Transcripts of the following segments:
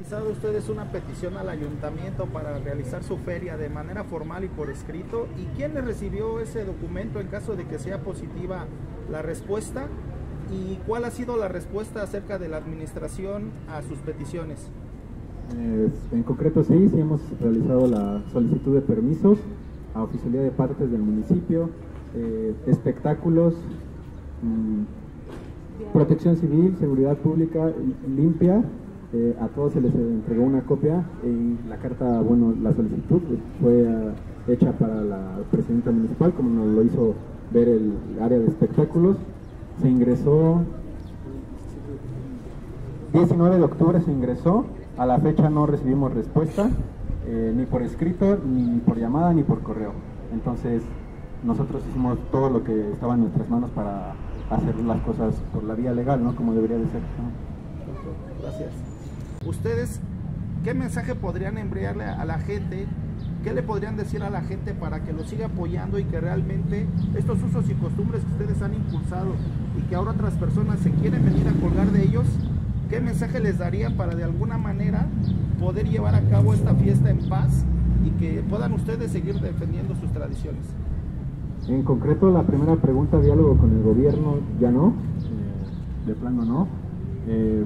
realizado ustedes una petición al ayuntamiento para realizar su feria de manera formal y por escrito? ¿Y quién le recibió ese documento en caso de que sea positiva la respuesta? ¿Y cuál ha sido la respuesta acerca de la administración a sus peticiones? Eh, en concreto sí, sí hemos realizado la solicitud de permisos a oficialía de partes del municipio, eh, espectáculos, mmm, protección civil, seguridad pública limpia, eh, a todos se les entregó una copia y la carta, bueno, la solicitud fue uh, hecha para la presidenta municipal, como nos lo hizo ver el área de espectáculos. Se ingresó 19 de octubre se ingresó, a la fecha no recibimos respuesta, eh, ni por escrito, ni por llamada, ni por correo. Entonces, nosotros hicimos todo lo que estaba en nuestras manos para hacer las cosas por la vía legal, ¿no? Como debería de ser. ¿no? Gracias. ¿Ustedes qué mensaje podrían enviarle a la gente? ¿Qué le podrían decir a la gente para que lo siga apoyando y que realmente estos usos y costumbres que ustedes han impulsado y que ahora otras personas se quieren venir a colgar de ellos, qué mensaje les daría para de alguna manera poder llevar a cabo esta fiesta en paz y que puedan ustedes seguir defendiendo sus tradiciones? En concreto, la primera pregunta, diálogo con el gobierno, ya no, eh, de plano no. Eh,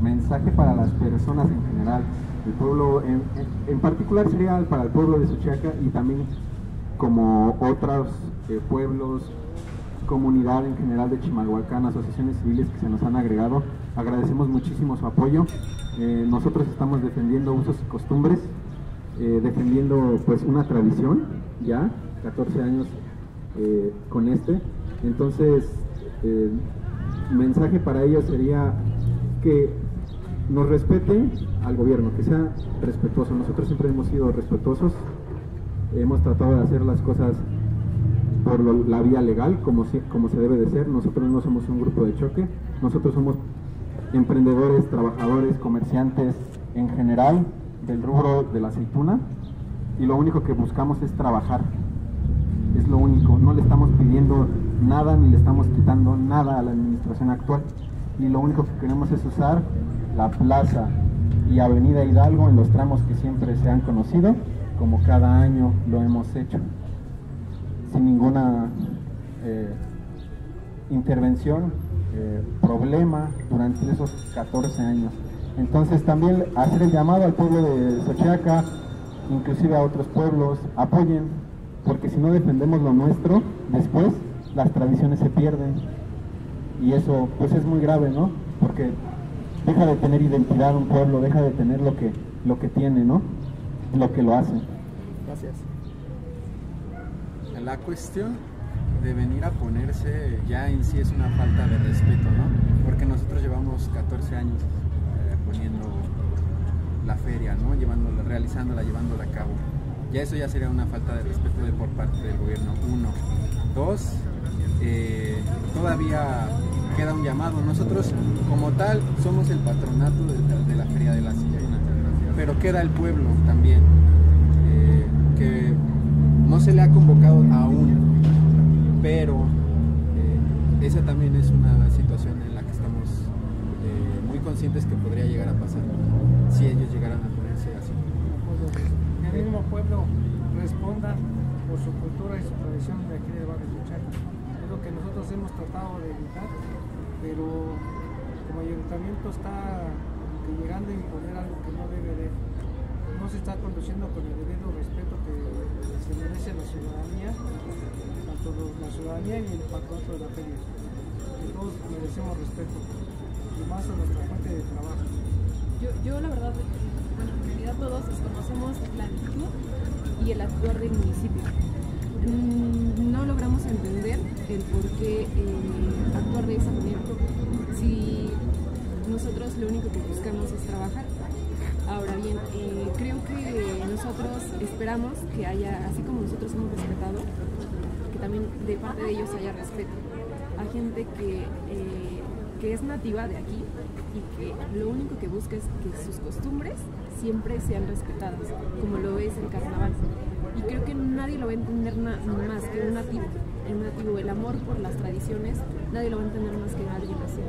mensaje para las personas en general, el pueblo, en, particular sería para el pueblo de Suchiaca y también como otros eh, pueblos, comunidad en general de Chimalhuacán, asociaciones civiles que se nos han agregado. Agradecemos muchísimo su apoyo. Eh, nosotros estamos defendiendo usos y costumbres, eh, defendiendo pues una tradición, ya, 14 años con este. Entonces, mensaje para ellos sería que nos respete al gobierno, que sea respetuoso. Nosotros siempre hemos sido respetuosos, hemos tratado de hacer las cosas por la vía legal, como, si, como se debe de ser. Nosotros no somos un grupo de choque, nosotros somos emprendedores, trabajadores, comerciantes en general del rubro de la aceituna y lo único que buscamos es trabajar. Es lo único, no le estamos pidiendo nada ni le estamos quitando nada a la administración actual y lo único que queremos es usar la plaza y avenida Hidalgo en los tramos que siempre se han conocido, como cada año lo hemos hecho, sin ninguna eh, intervención, eh, problema durante esos 14 años. Entonces también hacer el llamado al pueblo de Xochiaca, inclusive a otros pueblos, apoyen, porque si no defendemos lo nuestro, después las tradiciones se pierden. Y eso pues es muy grave, ¿no? Porque deja de tener identidad un pueblo, deja de tener lo que, lo que tiene, ¿no? Lo que lo hace. Gracias. La cuestión de venir a ponerse ya en sí es una falta de respeto, ¿no? Porque nosotros llevamos 14 años eh, poniendo la feria, ¿no? Llevándola, realizándola, llevándola a cabo. Ya eso ya sería una falta de respeto de por parte del gobierno, uno. Dos, eh, todavía queda un llamado. Nosotros como tal somos el patronato de, la Feria de la Aceituna, pero queda el pueblo también, eh, que no se le ha convocado aún, pero eh, esa también es una situación en la que estamos eh, muy conscientes que podría llegar a pasar si ellos llegaran a ponerse así. El mismo pueblo responda por su cultura y su tradición de aquí de hemos tratado de evitar, pero como ayuntamiento está llegando a imponer algo que no debe de, no se está conduciendo con el debido respeto que se merece la ciudadanía, tanto la ciudadanía y el patronato de la feria. Que todos merecemos respeto, y más a nuestra fuente de trabajo. Yo, yo la verdad, bueno, en realidad todos desconocemos la actitud y el actuar del municipio. No logramos entender el por qué eh, actuar de esa manera. Si nosotros lo único que buscamos es trabajar. Ahora bien, eh, creo que nosotros esperamos que haya, así como nosotros hemos respetado, que también de parte de ellos haya respeto. Hay gente que, eh, que es nativa de aquí y que lo único que busca es que sus costumbres siempre sean respetadas, como lo es el carnaval. Y creo que nadie lo va a entender más que un nativo. El nativo, el amor por las tradiciones, nadie lo va a entender más que alguien así.